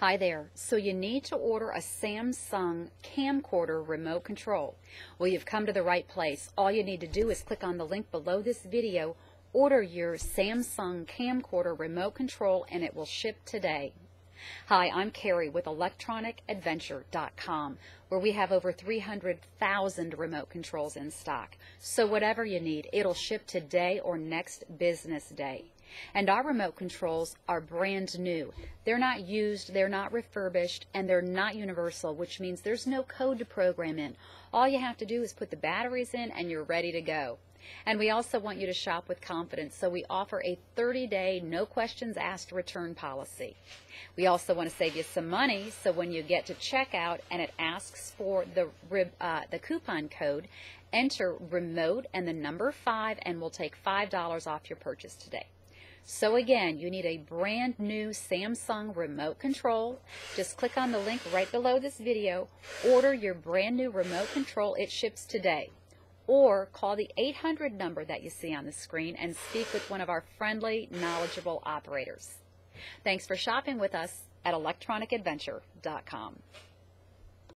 Hi there. So you need to order a Samsung camcorder remote control. Well, you've come to the right place. All you need to do is click on the link below this video, order your Samsung camcorder remote control, and it will ship today. Hi, I'm Carrie with electronicadventure.com where we have over 300,000 remote controls in stock. So whatever you need, it'll ship today or next business day. And our remote controls are brand new. They're not used, they're not refurbished, and they're not universal, which means there's no code to program in. All you have to do is put the batteries in and you're ready to go. And we also want you to shop with confidence, so we offer a 30-day, no questions asked return policy. We also want to save you some money, so when you get to checkout and it asks for the, uh, the coupon code, enter remote and the number 5 and we'll take $5 off your purchase today. So again, you need a brand new Samsung remote control. Just click on the link right below this video, order your brand new remote control. It ships today or call the 800 number that you see on the screen and speak with one of our friendly, knowledgeable operators. Thanks for shopping with us at electronicadventure.com.